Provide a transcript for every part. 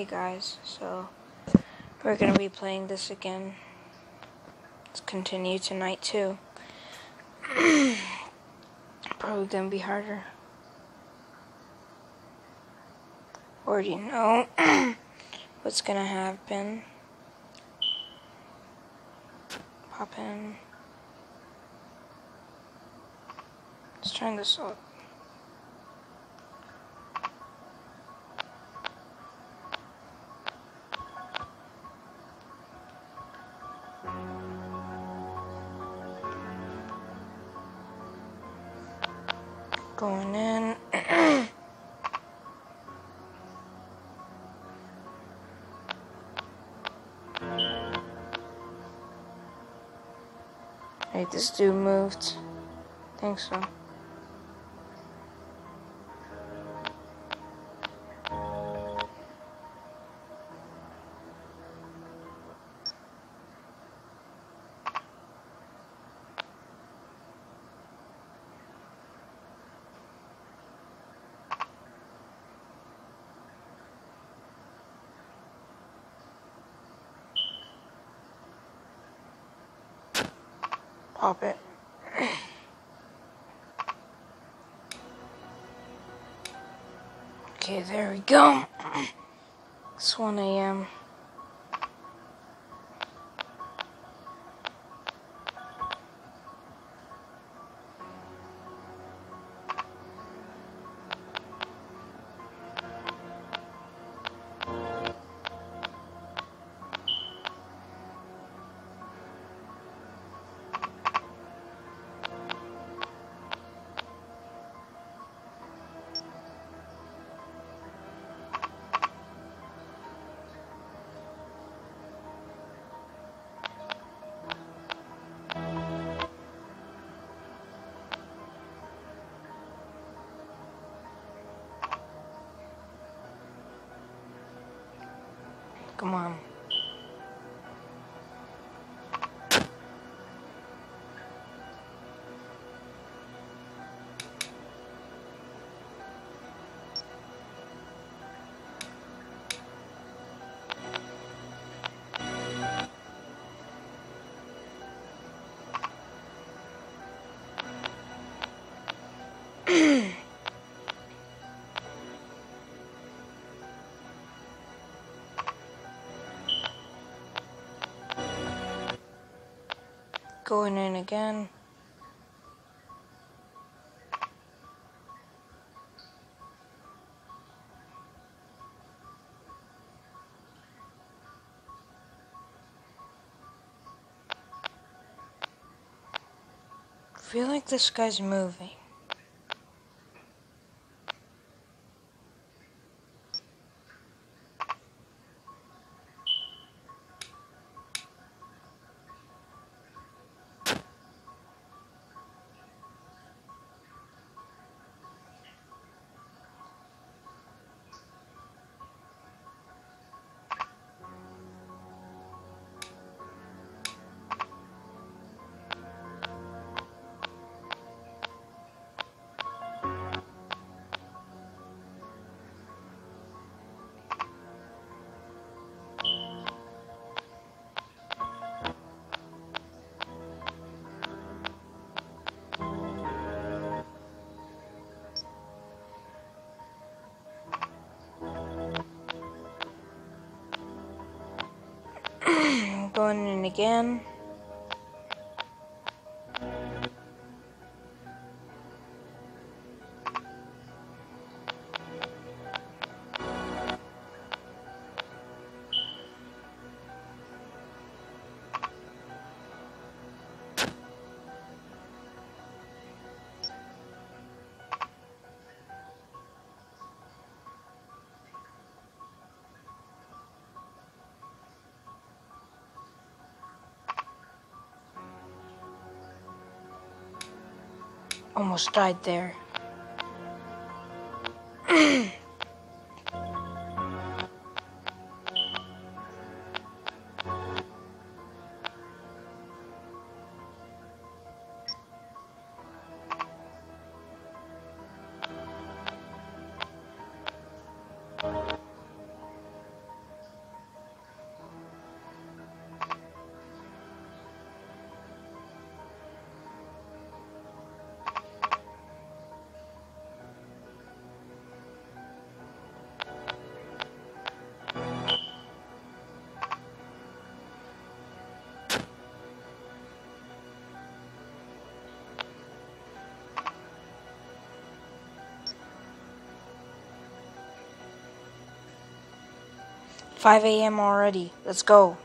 Hey guys, so we're gonna be playing this again. Let's continue tonight too. Probably gonna be harder. Already know what's gonna happen. Pop in. Let's try this out. Going in. Wait, this dude moved. I think so. Pop it. Okay, there we go. It's 1 a.m. Come on. Going in again. I feel like this guy's moving. Going in again. Almost died there. 5 a.m. already. Let's go.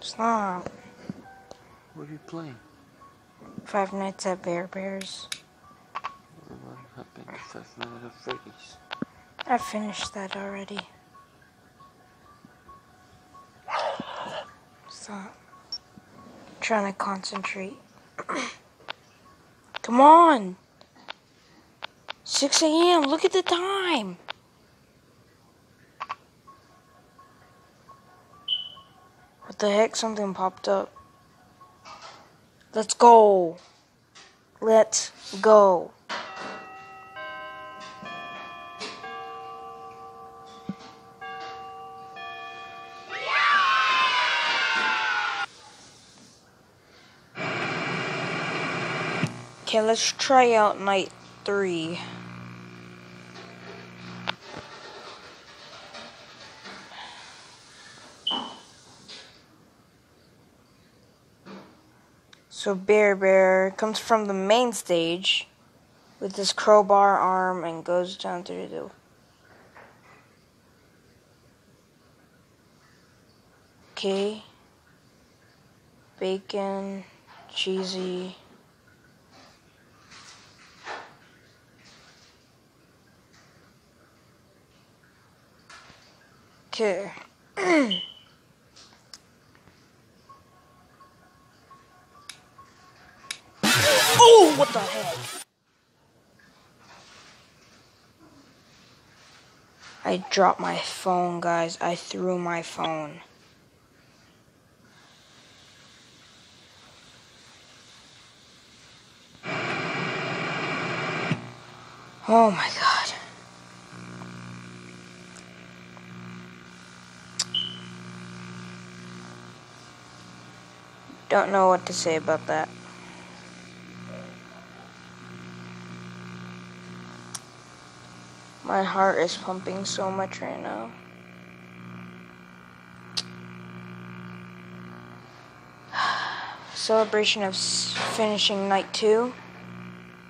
Stop. What are you playing? Five Nights at Bear Bears. What happened to Five Nights at Freddy's? I finished that already. Stop. trying to concentrate. Come on! 6 a.m. Look at the time! What the heck? Something popped up. Let's go. Let's go. Okay, let's try out night three. So Bear Bear comes from the main stage with this crowbar arm and goes down through the Okay. Bacon, cheesy. Okay. oh, what the heck? I dropped my phone, guys. I threw my phone. Oh my god. Don't know what to say about that. My heart is pumping so much right now. Celebration of finishing night two.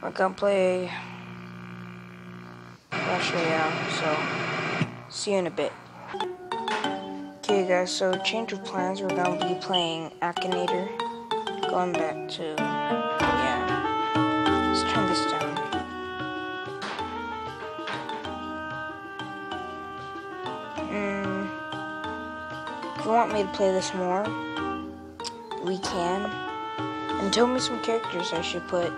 We're gonna play Clash Royale, so see you in a bit. Okay guys, so change of plans, we're gonna be playing Akinator. Going back to, yeah. Let's turn this down. Mm, if you want me to play this more, we can. And tell me some characters I should put.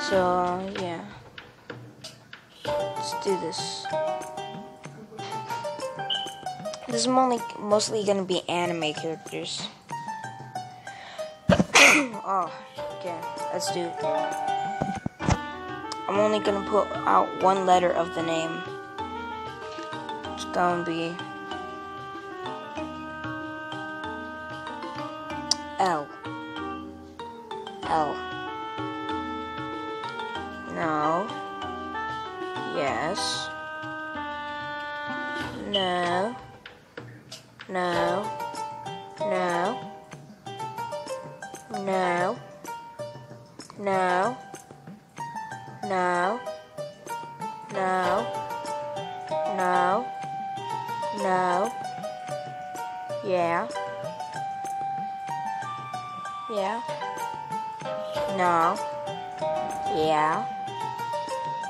So, yeah. Do this. This is only, mostly going to be anime characters. oh, okay. Let's do it. I'm only going to put out one letter of the name. It's to be L. L. No. Yes. No. No. No. No. No. No. No. No. No. Yeah. Yeah. No. Yeah.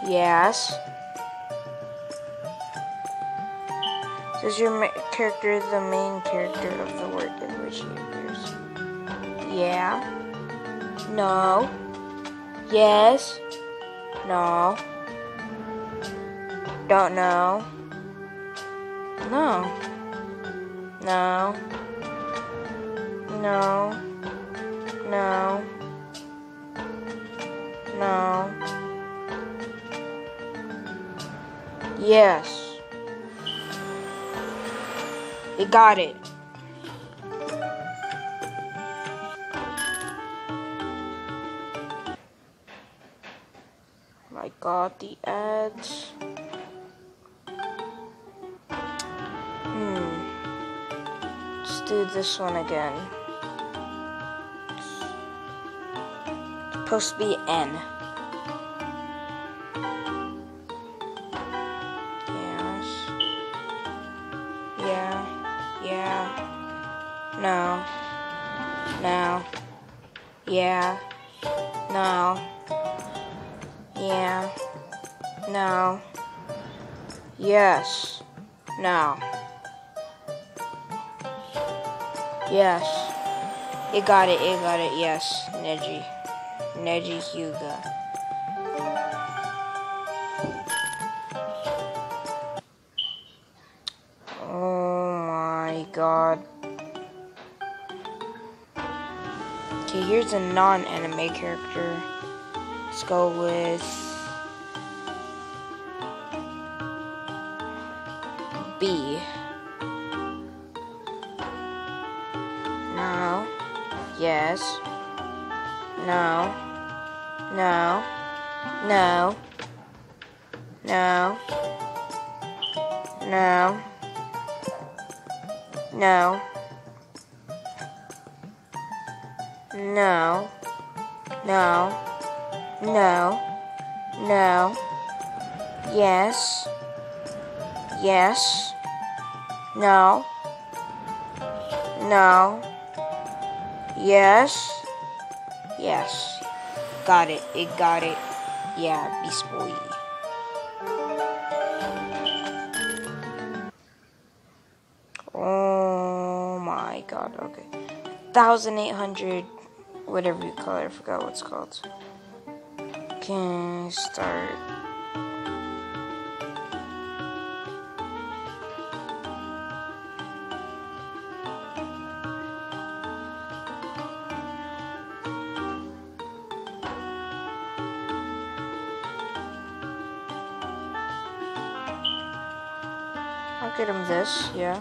Yes. Does your character the main character of the work in which he appears? Yeah. No. Yes. No. Don't know. No. No. No. No. No. Yes. They got it. I got the ads. Hmm. Let's do this one again. It's supposed to be N. Yeah. No. Yeah. No. Yes. No. Yes. It got it, it got it, yes. Neji. Neji Hyuga. Oh my god. Okay, here's a non-anime character. Let's go with B. No. Yes. No. No. No. No. No. No. No. No. No. No. Yes. Yes. No. No. Yes. Yes. Got it. It got it. Yeah, Beast Boy. Oh my god, okay. 1800, whatever you call it, I forgot what it's called. Okay, start. I'll get him this, yeah.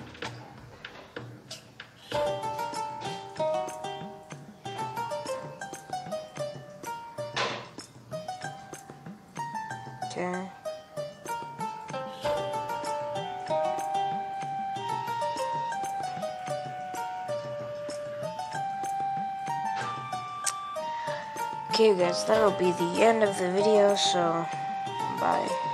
Okay, guys, that'll be the end of the video, so bye.